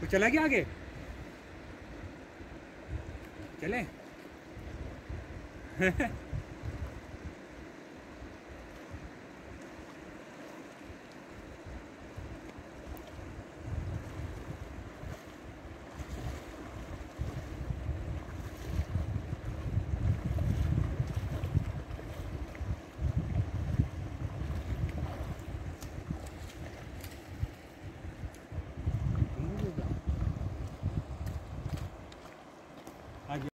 तो चला गया आगे? चले?